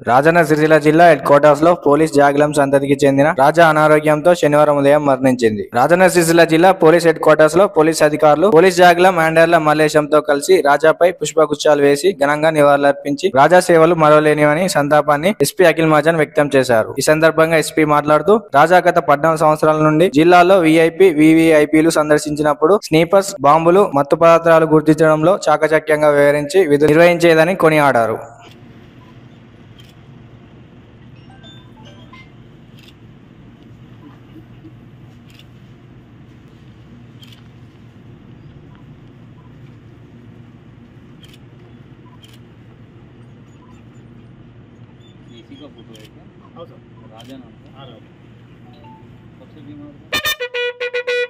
రాజన్న సిరిసిల్ల జిల్లా హెడ్ క్వార్టర్స్లో పోలీస్ జాగ్లం సంతతికి చెందిన రాజా అనారోగ్యంతో శనివారం ఉదయం మరణించింది. రాజన్న సిరిసిల్ల జిల్లా పోలీస్ హెడ్ క్వార్టర్స్లో పోలీస్ అధికారులు పోలీస్ జాగ్లం హ్యాండర్ల మల్లేశంతో కలిసి రాజాపై పుష్పగుచ్చాలు వేసి ఘనంగా నివాళులర్పించి రాజా సేవలు మరవలేనివని సంతాపాన్ని ఎస్పీ అఖిల్ మహాజన్ వ్యక్తం చేశారు. ఈ సందర్భంగా ఎస్పీ మాట్లాడుతూ రాజా గత పద్నాలుగు సంవత్సరాల నుండి జిల్లాలో వీఐపీ వివిఐపీలు సందర్శించినప్పుడు స్నీపర్స్ బాంబులు మత్తు పదార్థాలు గుర్తించడంలో చాకచక్యంగా వివరించి విధులు నిర్వహించేదని కొనియాడారు. एसी का फ़ोटो है क्या? हाँ सर। राजा नाम का? हाँ राजा। सबसे बीमार था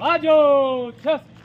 बाजो छस